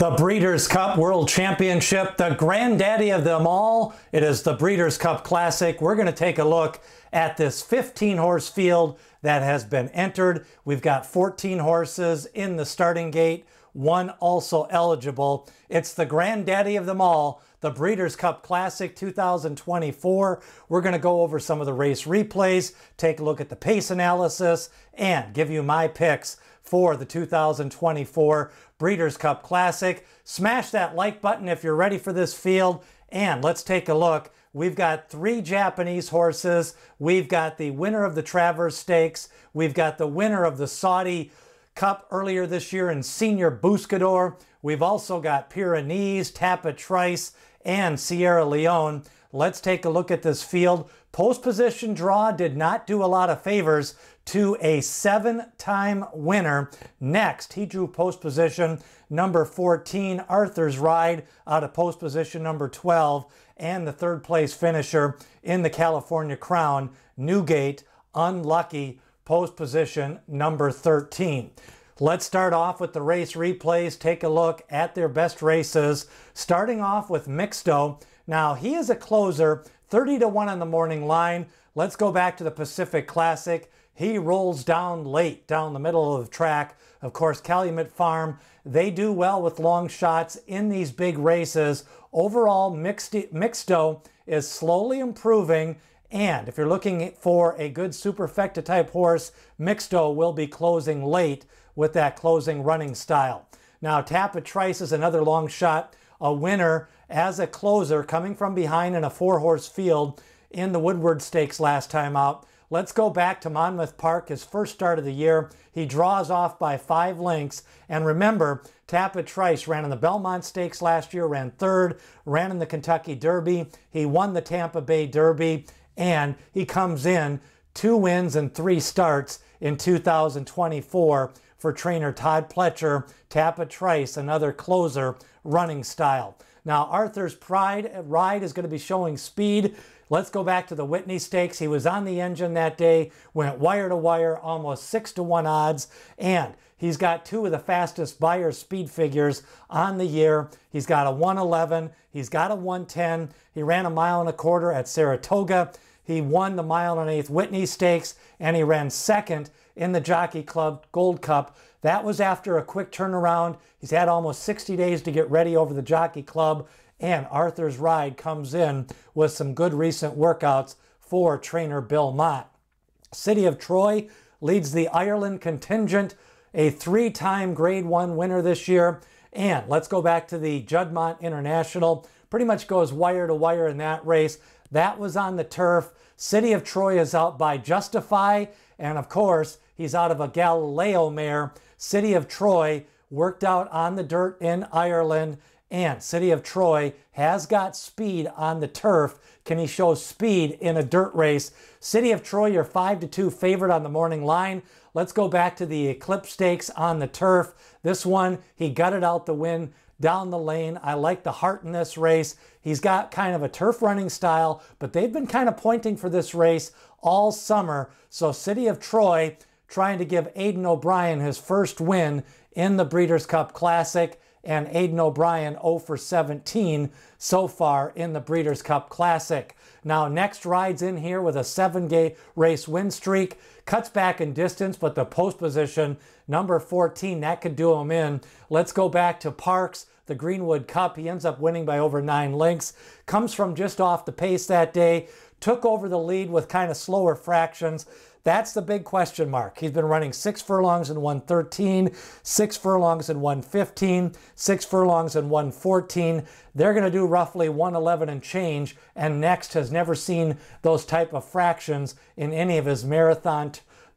The Breeders' Cup World Championship, the granddaddy of them all. It is the Breeders' Cup Classic. We're going to take a look at this 15 horse field that has been entered. We've got 14 horses in the starting gate, one also eligible. It's the granddaddy of them all, the Breeders' Cup Classic 2024. We're going to go over some of the race replays, take a look at the pace analysis, and give you my picks for the 2024 Breeders' Cup Classic. Smash that like button if you're ready for this field, and let's take a look. We've got three Japanese horses. We've got the winner of the Travers Stakes. We've got the winner of the Saudi Cup earlier this year in Senor Buscador. We've also got Pyrenees, Tapit Trice, and Sierra Leone. Let's take a look at this field. Post position draw did not do a lot of favors to a seven-time winner. Next, he drew post position number 14, Arthur's Ride, out of post position number 12, and the third place finisher in the California Crown, Newgate, unlucky post position number 13. Let's start off with the race replays. Take a look at their best races. Starting off with Mixto. Now, he is a closer, 30 to 1 on the morning line. Let's go back to the Pacific Classic. He rolls down late down the middle of the track. Of course, Calumet Farm, they do well with long shots in these big races. Overall, Mixto is slowly improving. And if you're looking for a good superfecta type horse, Mixto will be closing late with that closing running style. Now, Tapit Trice is another long shot, a winner as a closer coming from behind in a four horse field in the Woodward Stakes last time out. Let's go back to Monmouth Park, his first start of the year. He draws off by five lengths. And remember, Tapit Trice ran in the Belmont Stakes last year, ran third, ran in the Kentucky Derby. He won the Tampa Bay Derby, and he comes in two wins and three starts in 2024 for trainer Todd Pletcher, Tapit Trice, another closer running style. Now, Arthur's Pride ride is going to be showing speed. Let's go back to the Whitney Stakes. He was on the engine that day, went wire to wire, almost six to one odds, and he's got two of the fastest Beyer speed figures on the year. He's got a 111, he's got a 110. He ran a mile and a quarter at Saratoga. He won the mile and an eighth Whitney Stakes, and he ran second in the Jockey Club Gold Cup. That was after a quick turnaround. He's had almost 60 days to get ready over the Jockey Club, and Arthur's Ride comes in with some good recent workouts for trainer Bill Mott. City of Troy leads the Ireland contingent, a three time Grade 1 winner this year. And let's go back to the Juddmonte International. Pretty much goes wire to wire in that race. That was on the turf. City of Troy is out by Justify. And of course, he's out of a Galileo mare. City of Troy worked out on the dirt in Ireland. And City of Troy has got speed on the turf. Can he show speed in a dirt race? City of Troy, your 5 to 2 favorite on the morning line. Let's go back to the Eclipse Stakes on the turf. This one, he gutted out the win down the lane. I like the heart in this race. He's got kind of a turf running style, but they've been kind of pointing for this race all summer. So City of Troy trying to give Aidan O'Brien his first win in the Breeders' Cup Classic and Aidan O'Brien 0 for 17 so far in the Breeders' Cup Classic. Now, next rides in here with a seven gate race win streak, cuts back in distance, but the post position, number 14, that could do him in. Let's go back to Parx, the Greenwood Cup. He ends up winning by over nine lengths, comes from just off the pace that day, took over the lead with kind of slower fractions. That's the big question mark. He's been running six furlongs in 113, six furlongs in 115, six furlongs in 114. They're going to do roughly 111 and change, and Next has never seen those type of fractions in any of his marathon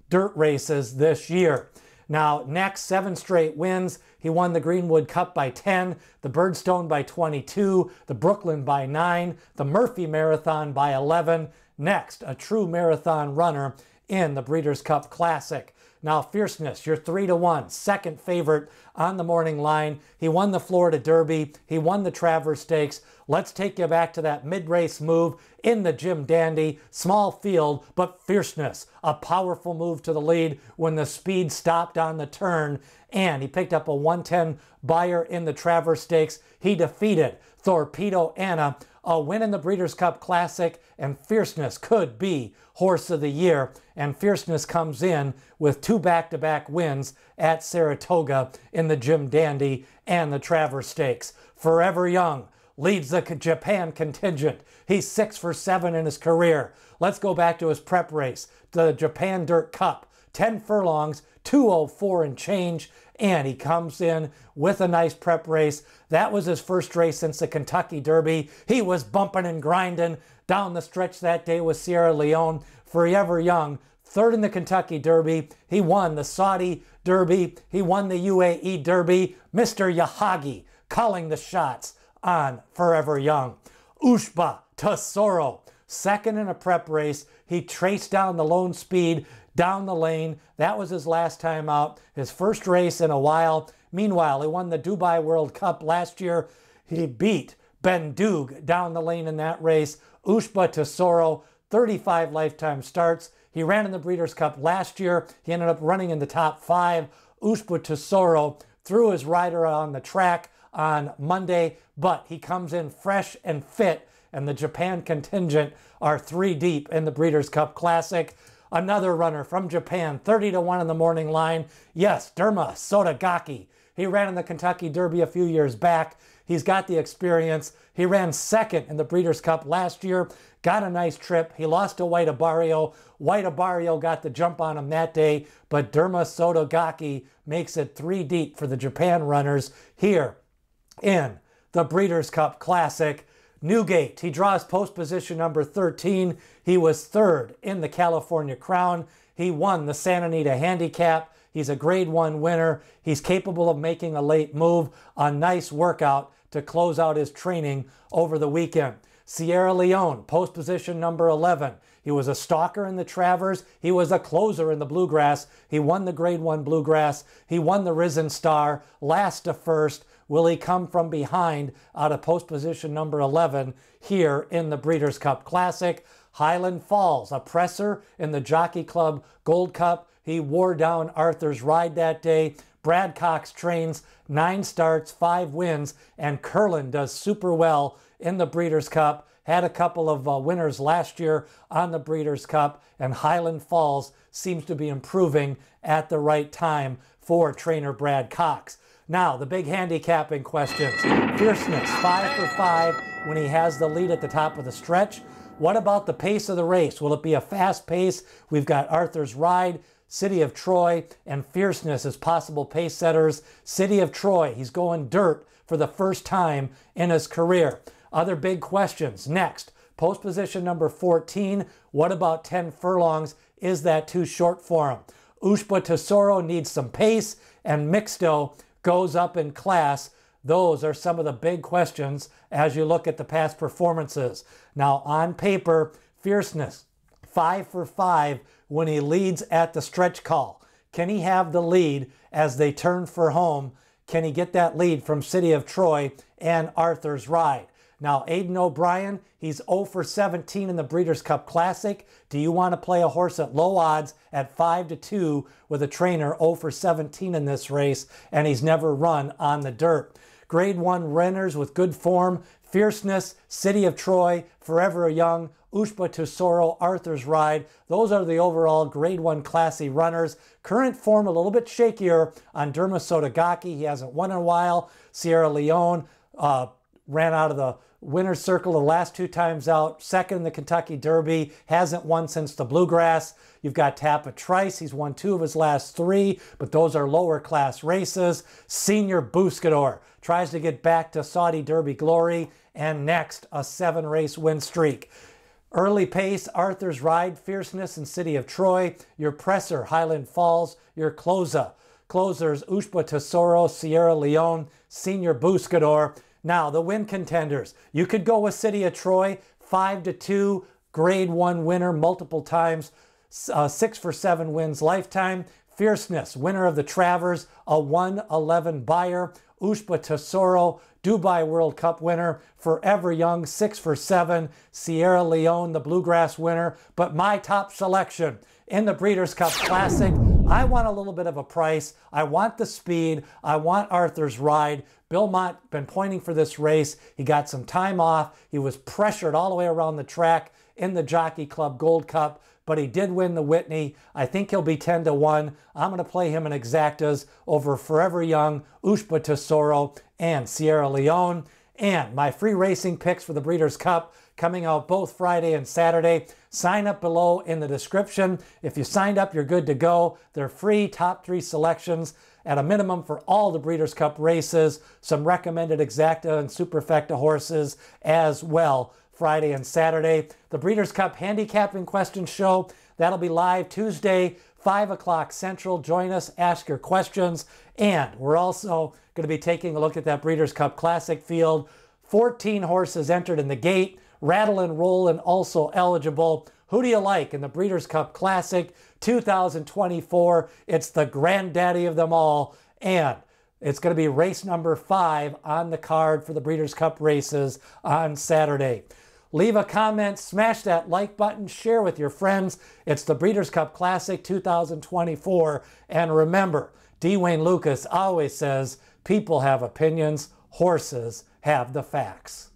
dirt races this year. Now, next, seven straight wins. He won the Greenwood Cup by 10, the Birdstone by 22, the Brooklyn by 9, the Murphy Marathon by 11. Next, a true marathon runner in the Breeders' Cup Classic. Now, Fierceness, you're three to one, second favorite on the morning line. He won the Florida Derby. He won the Travers Stakes. Let's take you back to that mid-race move in the Jim Dandy. Small field, but fierceness. A powerful move to the lead when the speed stopped on the turn. And he picked up a 110 Beyer in the Travers Stakes. He defeated Torpedo Anna. A win in the Breeders' Cup Classic, and Fierceness could be Horse of the Year. And Fierceness comes in with two back to back wins at Saratoga in the Jim Dandy and the Travers Stakes. Forever Young leads the Japan contingent. He's six for seven in his career. Let's go back to his prep race, the Japan Dirt Cup. 10 furlongs, 204 and change, and he comes in with a nice prep race. That was his first race since the Kentucky Derby. He was bumping and grinding down the stretch that day with Sierra Leone. Forever Young, third in the Kentucky Derby. He won the Saudi Derby. He won the UAE Derby. Mr. Yahagi calling the shots on Forever Young. Ushba Tesoro, second in a prep race. He traced down the lone speed down the lane. That was his last time out, his first race in a while. Meanwhile, he won the Dubai World Cup last year. He beat Ben Doog down the lane in that race. Ushba Tesoro, 35 lifetime starts. He ran in the Breeders' Cup last year. He ended up running in the top five. Ushba Tesoro threw his rider on the track on Monday, but he comes in fresh and fit, and the Japan contingent are three deep in the Breeders' Cup Classic. Another runner from Japan, 30 to 1 in the morning line. Yes, Derma Sotogake. He ran in the Kentucky Derby a few years back. He's got the experience. He ran second in the Breeders' Cup last year, got a nice trip. He lost to White Abarrio. White Abarrio got the jump on him that day, but Derma Sotogake makes it three deep for the Japan runners here in the Breeders' Cup Classic. Newgate, he draws post position number 13. He was third in the California Crown. He won the Santa Anita Handicap. He's a grade one winner. He's capable of making a late move. A nice workout to close out his training over the weekend. Sierra Leone, post position number 11. He was a stalker in the Travers. He was a closer in the Bluegrass. He won the Grade 1 Bluegrass. He won the Risen Star, last to first. Will he come from behind out of post position number 11 here in the Breeders' Cup Classic? Highland Falls, a presser in the Jockey Club Gold Cup. He wore down Arthur's ride that day. Brad Cox trains nine starts, five wins, and Curlin does super well in the Breeders' Cup. Had a couple of uh, winners last year on the Breeders' Cup, and Highland Falls seems to be improving at the right time for trainer Brad Cox. Now, the big handicapping questions. Fierceness, five for five when he has the lead at the top of the stretch. What about the pace of the race? Will it be a fast pace? We've got Arthur's Ride, City of Troy, and Fierceness as possible pace setters. City of Troy, he's going dirt for the first time in his career. Other big questions. Next, post position number 14. What about 10 furlongs? Is that too short for him? Ushba Tesoro needs some pace, and Mixto goes up in class? Those are some of the big questions as you look at the past performances. Now, on paper, fierceness, five for five when he leads at the stretch call. Can he have the lead as they turn for home? Can he get that lead from City of Troy and Arthur's Ride? Now, Aidan O'Brien, he's 0 for 17 in the Breeders' Cup Classic. Do you want to play a horse at low odds at 5 to 2 with a trainer 0 for 17 in this race, and he's never run on the dirt? Grade 1 runners with good form, fierceness, City of Troy, Forever Young, Ushba Tesoro, Arthur's Ride. Those are the overall Grade 1 classy runners. Current form a little bit shakier on Derma Sotogake. He hasn't won in a while. Sierra Leone uh, ran out of the winner's circle the last two times out, second in the Kentucky Derby, hasn't won since the Bluegrass. You've got Tapit Trice, he's won two of his last three, but those are lower class races. Senor Buscador tries to get back to Saudi Derby glory, and next, a seven race win streak. Early pace, Arthur's Ride, Fierceness, and City of Troy. Your presser, Highland Falls. Your closer, closers, Ushba Tesoro, Sierra Leone, Senor Buscador. Now, the win contenders. You could go with City of Troy, 5 to 2, grade 1 winner multiple times, uh, 6 for 7 wins lifetime. Fierceness, winner of the Travers, a 111 Beyer. Ushba Tesoro, Dubai World Cup winner, Forever Young, six for seven, Sierra Leone, the Bluegrass winner. But my top selection in the Breeders' Cup Classic, I want a little bit of a price. I want the speed. I want Arthur's ride. Bill Mott been pointing for this race. He got some time off. He was pressured all the way around the track in the Jockey Club Gold Cup, but he did win the Whitney. I think he'll be 10 to 1. I'm going to play him in exactas over Forever Young, Ushba Tesoro, and Sierra Leone. And my free racing picks for the Breeders' Cup coming out both Friday and Saturday. Sign up below in the description. If you signed up, you're good to go. They're free top three selections at a minimum for all the Breeders' Cup races, some recommended exacta and superfecta horses as well. Friday and Saturday. The Breeders' Cup Handicapping Question Show, that'll be live Tuesday, 5 o'clock Central. Join us, ask your questions. And we're also going to be taking a look at that Breeders' Cup Classic field. 14 horses entered in the gate. Rattle and roll, and also eligible. Who do you like in the Breeders' Cup Classic 2024? It's the granddaddy of them all. And it's going to be race number five on the card for the Breeders' Cup races on Saturday. Leave a comment, smash that like button, share with your friends. It's the Breeders' Cup Classic 2024. And remember, D. Lukas always says people have opinions, horses have the facts.